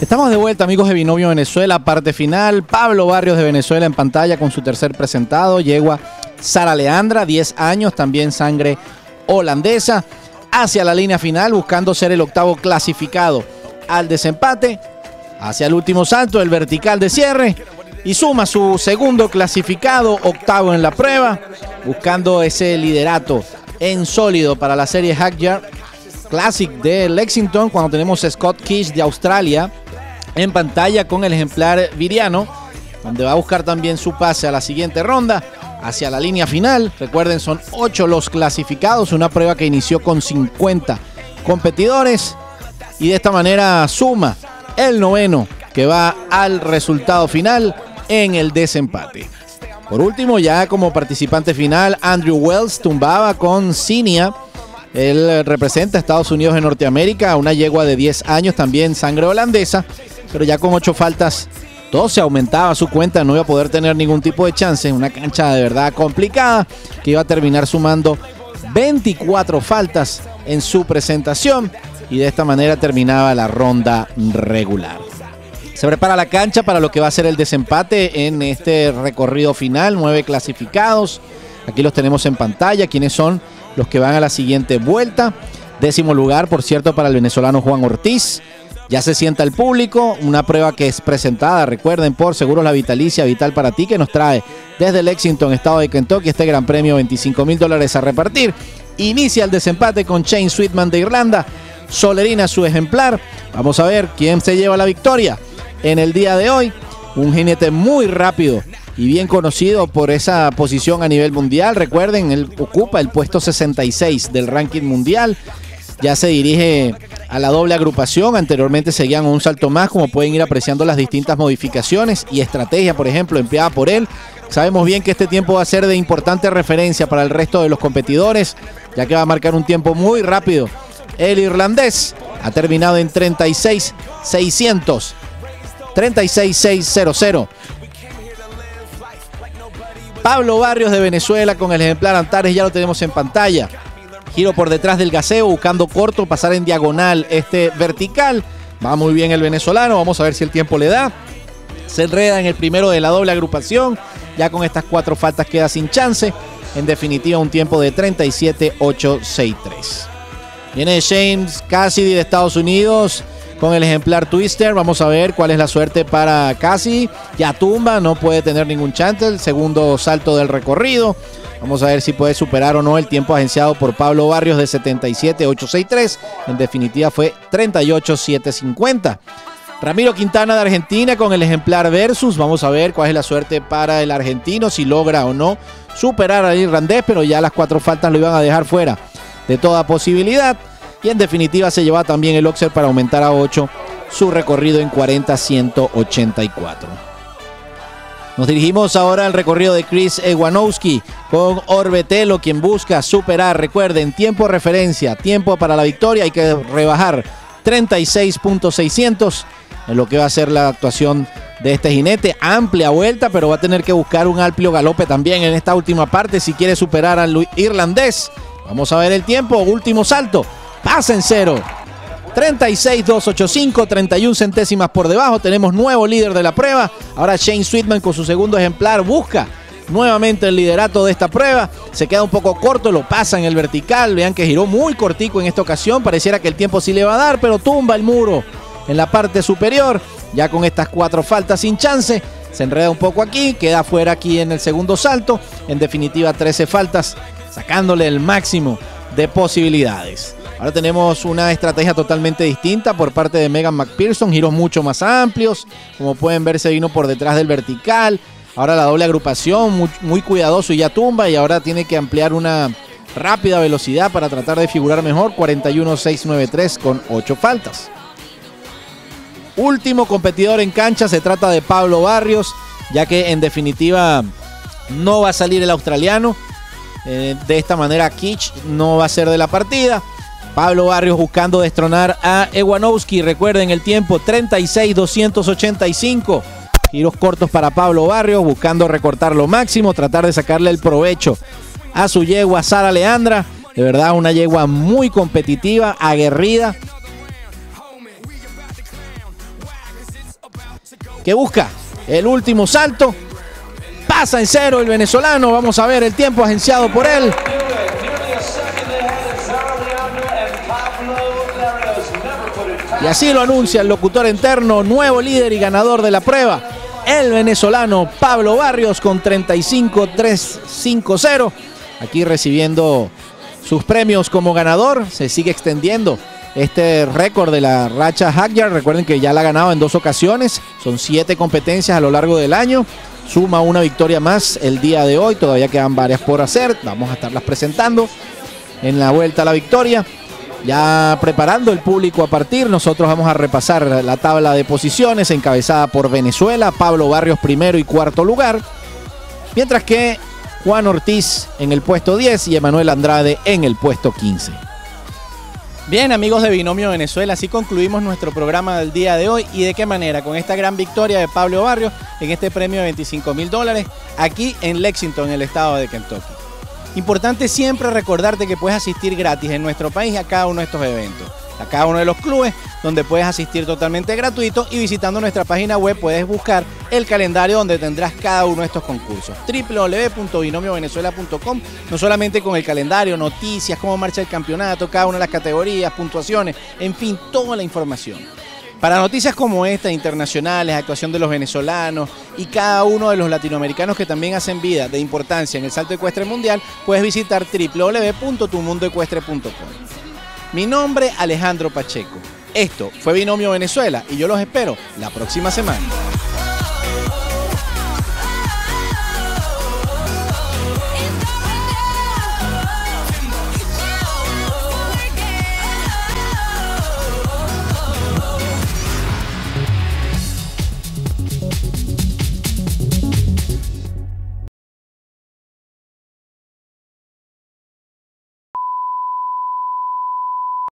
Estamos de vuelta, amigos de Binomio Venezuela, parte final. Pablo Barrios de Venezuela en pantalla con su tercer presentado. Yegua Sara Leandra, 10 años, también sangre holandesa. Hacia la línea final, buscando ser el octavo clasificado al desempate. Hacia el último salto, el vertical de cierre. Y suma su segundo clasificado, octavo en la prueba, buscando ese liderato en sólido para la serie Hackyard Classic de Lexington, cuando tenemos Scott Kish de Australia en pantalla con el ejemplar viriano, donde va a buscar también su pase a la siguiente ronda, hacia la línea final. Recuerden, son ocho los clasificados, una prueba que inició con 50 competidores y de esta manera suma el noveno que va al resultado final en el desempate. Por último, ya como participante final, Andrew Wells tumbaba con Cinia. Él representa a Estados Unidos en Norteamérica, una yegua de 10 años, también sangre holandesa pero ya con ocho faltas todo se aumentaba su cuenta, no iba a poder tener ningún tipo de chance. Una cancha de verdad complicada que iba a terminar sumando 24 faltas en su presentación y de esta manera terminaba la ronda regular. Se prepara la cancha para lo que va a ser el desempate en este recorrido final, nueve clasificados. Aquí los tenemos en pantalla, quienes son los que van a la siguiente vuelta. Décimo lugar, por cierto, para el venezolano Juan Ortiz. Ya se sienta el público, una prueba que es presentada, recuerden, por Seguros La Vitalicia Vital para ti, que nos trae desde Lexington, estado de Kentucky, este gran premio, 25 mil dólares a repartir. Inicia el desempate con Shane Sweetman de Irlanda, Solerina su ejemplar. Vamos a ver quién se lleva la victoria en el día de hoy. Un jinete muy rápido y bien conocido por esa posición a nivel mundial. Recuerden, él ocupa el puesto 66 del ranking mundial ya se dirige a la doble agrupación. Anteriormente seguían un salto más, como pueden ir apreciando las distintas modificaciones y estrategia, por ejemplo, empleada por él. Sabemos bien que este tiempo va a ser de importante referencia para el resto de los competidores, ya que va a marcar un tiempo muy rápido. El irlandés ha terminado en 36-600. 36-600. Pablo Barrios de Venezuela con el ejemplar Antares ya lo tenemos en pantalla. Giro por detrás del gaseo, buscando corto, pasar en diagonal este vertical. Va muy bien el venezolano, vamos a ver si el tiempo le da. Se enreda en el primero de la doble agrupación. Ya con estas cuatro faltas queda sin chance. En definitiva, un tiempo de 37-8-6-3. Viene James Cassidy de Estados Unidos con el ejemplar Twister. Vamos a ver cuál es la suerte para Cassidy. Ya tumba, no puede tener ningún chance. El segundo salto del recorrido. Vamos a ver si puede superar o no el tiempo agenciado por Pablo Barrios de 77.863. En definitiva fue 38.750. Ramiro Quintana de Argentina con el ejemplar Versus. Vamos a ver cuál es la suerte para el argentino, si logra o no superar al irlandés, pero ya las cuatro faltas lo iban a dejar fuera de toda posibilidad. Y en definitiva se lleva también el Oxer para aumentar a 8 su recorrido en 40.184. Nos dirigimos ahora al recorrido de Chris Ewanowski con Orbetelo, quien busca superar, recuerden, tiempo referencia, tiempo para la victoria, hay que rebajar 36.600 en lo que va a ser la actuación de este jinete. Amplia vuelta, pero va a tener que buscar un amplio galope también en esta última parte si quiere superar al irlandés. Vamos a ver el tiempo, último salto, pasa en cero. 36-285, 31 centésimas por debajo. Tenemos nuevo líder de la prueba. Ahora Shane Sweetman con su segundo ejemplar busca nuevamente el liderato de esta prueba. Se queda un poco corto, lo pasa en el vertical. Vean que giró muy cortico en esta ocasión. Pareciera que el tiempo sí le va a dar, pero tumba el muro en la parte superior. Ya con estas cuatro faltas sin chance. Se enreda un poco aquí, queda fuera aquí en el segundo salto. En definitiva, 13 faltas, sacándole el máximo de posibilidades. Ahora tenemos una estrategia totalmente distinta por parte de Megan McPherson, giros mucho más amplios. Como pueden ver, se vino por detrás del vertical. Ahora la doble agrupación, muy, cuidadoso y ya tumba. Y ahora tiene que ampliar una rápida velocidad para tratar de figurar mejor. 41-693 con 8 faltas. Último competidor en cancha se trata de Pablo Barrios, ya que en definitiva no va a salir el australiano. Eh, de esta manera, Kitsch no va a ser de la partida. Pablo Barrios buscando destronar a Ewanowski. Recuerden el tiempo 36-285. Giros cortos para Pablo Barrios, buscando recortar lo máximo, tratar de sacarle el provecho a su yegua Sara Leandra. De verdad, una yegua muy competitiva, aguerrida. Que busca el último salto. Pasa en cero el venezolano. Vamos a ver el tiempo agenciado por él. Y así lo anuncia el locutor interno, nuevo líder y ganador de la prueba, el venezolano Pablo Barrios con 35-350. Aquí recibiendo sus premios como ganador. Se sigue extendiendo este récord de la racha Hackyard. Recuerden que ya la ha ganado en dos ocasiones. Son siete competencias a lo largo del año. Suma una victoria más el día de hoy. Todavía quedan varias por hacer. Vamos a estarlas presentando en la vuelta a la victoria. Ya preparando el público a partir, nosotros vamos a repasar la tabla de posiciones encabezada por Venezuela, Pablo Barrios primero y cuarto lugar, mientras que Juan Ortiz en el puesto 10 y Emanuel Andrade en el puesto 15. Bien, amigos de Binomio Venezuela, así concluimos nuestro programa del día de hoy. ¿Y de qué manera? Con esta gran victoria de Pablo Barrios en este premio de 25 mil dólares aquí en Lexington, el estado de Kentucky. Importante siempre recordarte que puedes asistir gratis en nuestro país a cada uno de estos eventos, a cada uno de los clubes donde puedes asistir totalmente gratuito y visitando nuestra página web puedes buscar el calendario donde tendrás cada uno de estos concursos. www.binomiovenezuela.com, no solamente con el calendario, noticias, cómo marcha el campeonato, cada una de las categorías, puntuaciones, en fin, toda la información. Para noticias como esta, internacionales, actuación de los venezolanos y cada uno de los latinoamericanos que también hacen vida de importancia en el salto ecuestre mundial, puedes visitar www.tumundoecuestre.com. Mi nombre Alejandro Pacheco. Esto fue Binomio Venezuela y yo los espero la próxima semana.